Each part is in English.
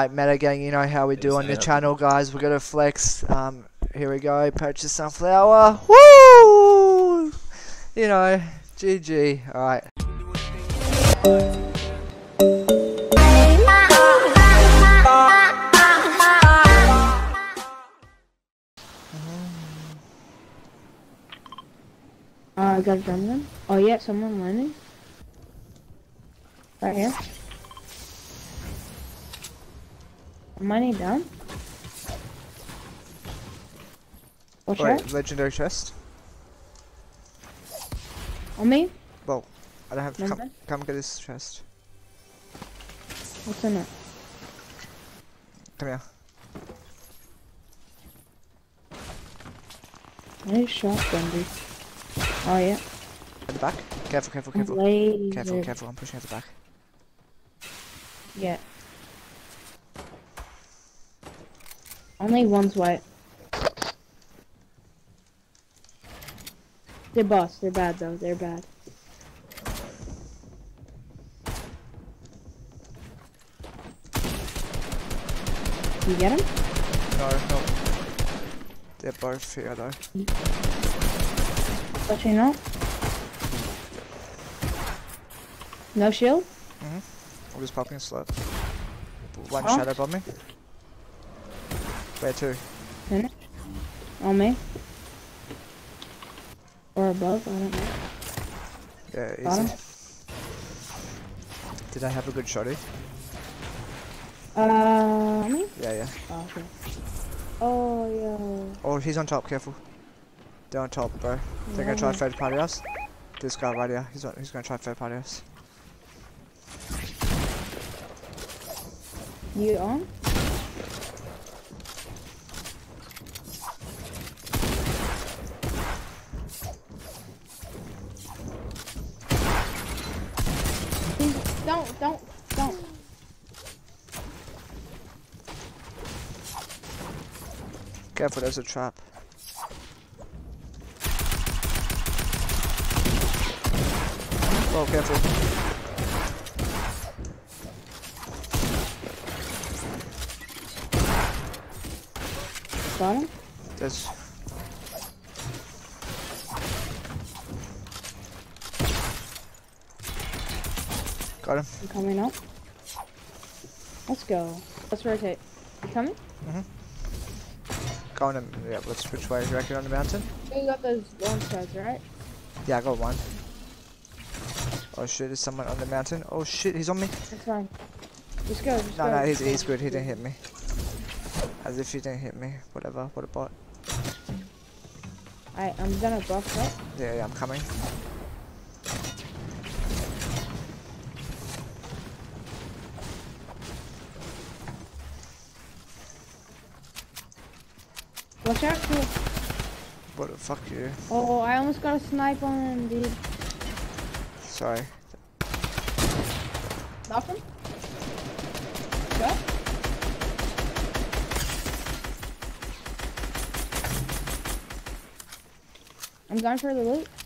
Right, Medo Gang, you know how we do on the channel, guys. We're gonna flex. Um, here we go. Purchase sunflower. Woo! You know, GG. All right. Uh, I got a drum gun. Oh yeah, someone landing. Right here. Money down. Watch out. Legendary chest. On me. Well, I don't have to come. Come get this chest. What's in it? Come here. I need a shotgun, dude. Oh yeah. At the back. Careful, careful, careful. Laser. Careful, careful. I'm pushing at the back. Yeah. Only one's white. They're boss. They're bad though. They're bad. You get him? No, no. They're both here though. Touching out. No shield? Mm-hmm. I'm just popping a slot. One Huh? shadow above me. Where to? Finish. On me. Or above, I don't know. Yeah, easy. Bottom. Did I have a good shotty? Uh, on me? Yeah, yeah. Oh, okay. Oh, yo. Oh, he's on top. Careful. They're on top, bro. They're gonna try Yeah. third party us. This guy right here. He's on, he's gonna try third party us. You on? Don't, don't. Careful, there's a trap. Oh, careful. Got him? There's. Got him. You coming up? Let's go. Let's rotate. You coming? Mm-hmm. Got him. Yeah, let's switch way. You reckon on the mountain? You got those launch pads, right? Yeah, I got one. Oh shit, there's someone on the mountain. Oh shit, he's on me. That's fine. Just go, just No, go. no, he's, he's good. He didn't hit me. As if he didn't hit me. Whatever. What a bot. Alright, I'm gonna buff up. Yeah, yeah, I'm coming. Watch out, cool. What the fuck you? Oh, I almost got a snipe on him, dude. Sorry. Knock him? Go. I'm going for the loot.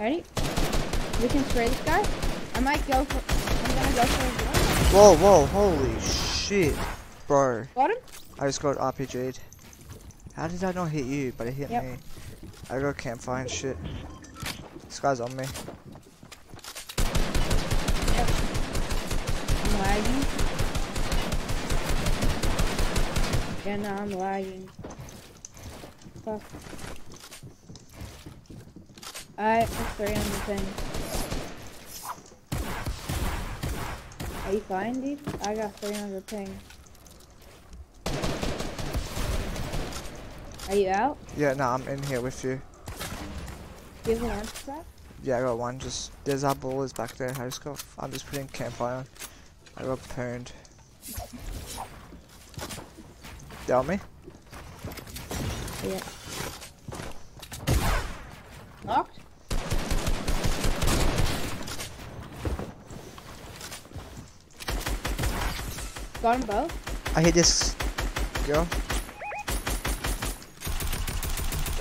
Ready? We can spray this guy. I might go for. I'm gonna go for. Whoa, whoa, holy shit. Bro, Got him? I just got RPG'd. How did I not hit you, but it hit Yep. me? I got campfire and shit. This guy's on me. I'm lagging. Yeah, no, I'm lagging. Fuck. Alright, that's three on the. Are you fine, dude? I got 300 ping. Are you out? Yeah, no, I'm in here with you. Do you have a launch trap? Yeah, I got one. Just there's our ballers back there. I just got. I'm just putting campfire on. I got pwned. They on me? Yeah. Knocked? Got them both? I hit this girl.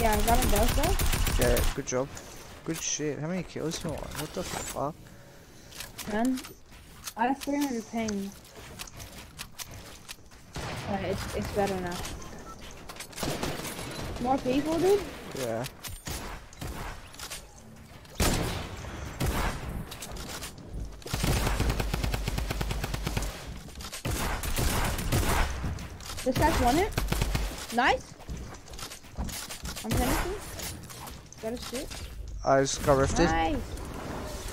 Yeah, I got them both though. Yeah, good job. Good shit. How many kills you want? What the fuck? None. I have 300 ping. Alright, it's, it's better now. More people, dude? Yeah. This guy's won it. Nice. I'm finishing. Got a shit. I just got rifted. Nice.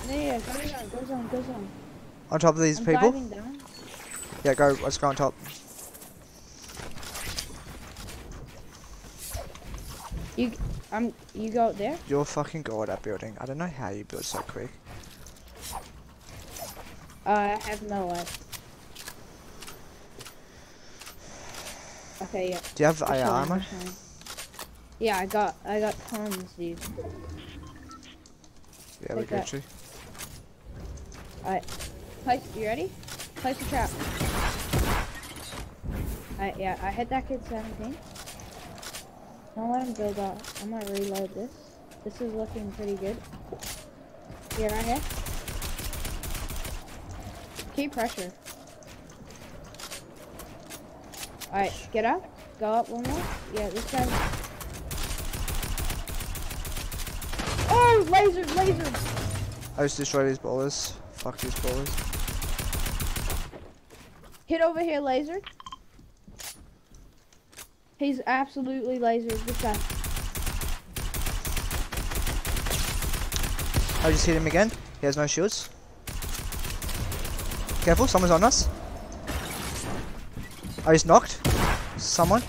Yeah, go zone, go zone, go zone. On top of these I'm people. down. Yeah, go. Let's go on top. You, I'm, you go up there. You're fucking good at that building. I don't know how you build so quick. Uh, I have no life. Okay, yeah. Do you have showing, armor? Yeah, I got, I got tons, dude. Yeah, we Take got that. you. Place, you ready? Place the trap. I, yeah, I hit that kid 17. Don't let him build up. I'm gonna reload this. This is looking pretty good. Yeah, right here. Keep pressure. Alright, get up. Go up one more. Yeah, this guy. Oh, laser, lasers! I just destroy these ballers. Fuck these ballers. Hit over here, laser. He's absolutely laser. This guy. I just hit him again. He has no shields. Careful, someone's on us. Oh, I just knocked someone.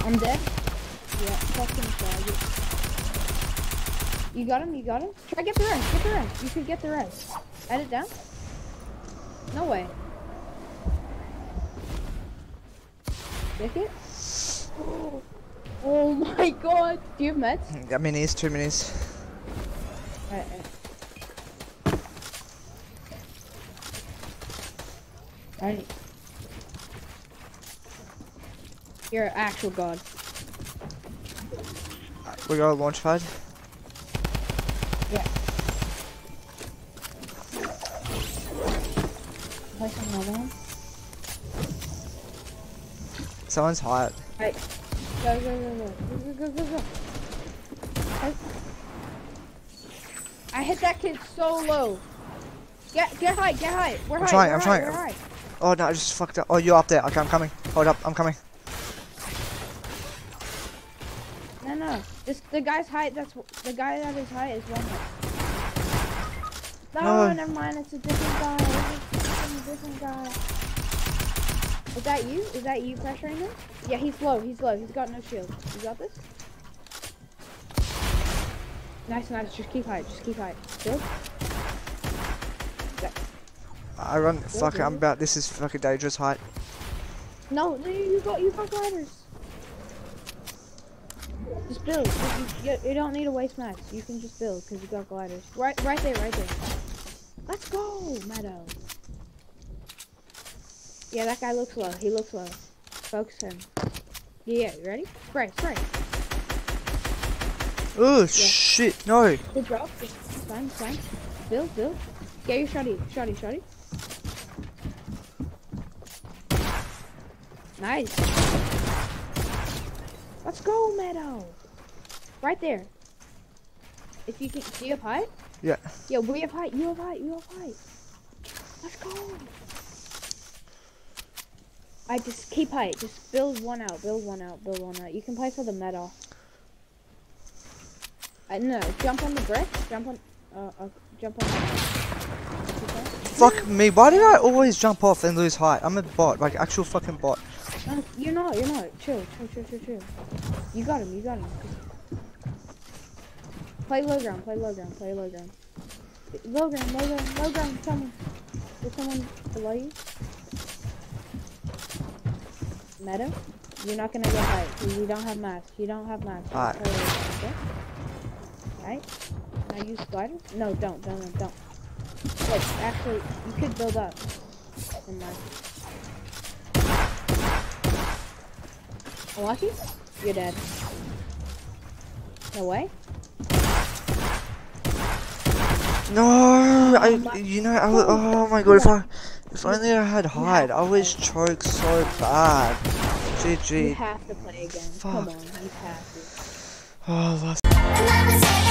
I'm dead. Yeah, fucking faggot. You got him, you got him? Try get the rest, get the rest. You should get the rest. Add it down? No way. Take it? Oh my god. Do you have meds? Got minis, two minis. Alright, alright. Alright. You're an actual god. We got a launch pad. Place another one. Someone's hot. Go, go, go, go. Go, go, go, go. I, I hit that kid so low. Get, get high, get high. We're I'm high, trying, we're I'm high, trying. we're high. Oh no, I just fucked up. Oh, you're up there. Okay, I'm coming. Hold up, I'm coming. No, no. This, the guy's height, that's, the guy that is high is one. No, No. never mind, it's a different guy. It's a different guy. Is that you? Is that you pressuring him? Yeah, he's low, he's low. He's got no shield. You got this? Nice, nice. Just keep height. Just keep height. Good. I run. Fuck it, I'm about. This is fucking dangerous height. No, no, you got you got gliders. Just build. You, you, you don't need a waste max. You can just build because you got gliders. Right, right there, right there. Let's go, Medo. Yeah, that guy looks low. He looks low. Focus him. Yeah, you ready? Spray, spray. Oh shit, no. Good drop. Fine, fine. Build, build. Get your shotty, shotty, shotty. Nice. Let's go, Medo. Right there. If you can, do you have height? Yeah. Yo, we have height. You have height. You have height. Let's go. I just keep height. Just build one out. Build one out. Build one out. You can play for the medal. I no. Jump on the brick. Jump on. Uh, uh jump on. Fuck me. Why did I always jump off and lose height? I'm a bot, like actual fucking bot. No, you're not. You're not. Chill. Chill. Chill. Chill. Chill. You got him. You got him. Play low ground. Play low ground. Play low ground. Low ground. Low ground. Low ground. Someone. Is someone below you? Meta? You're not gonna get. 'cause You don't have mask. You don't have mask. Alright. Play low ground, okay? Alright. Now use glider. No, don't. Don't. Don't. don't. Wait. Actually, you could build up. In my. Unlucky? You're dead. No way? No, I, you know, I, oh my god, if I, if only I had hide, I was choked so bad. You GG. have to play again. Fuck. Come on, you have to. Oh, that's Mama say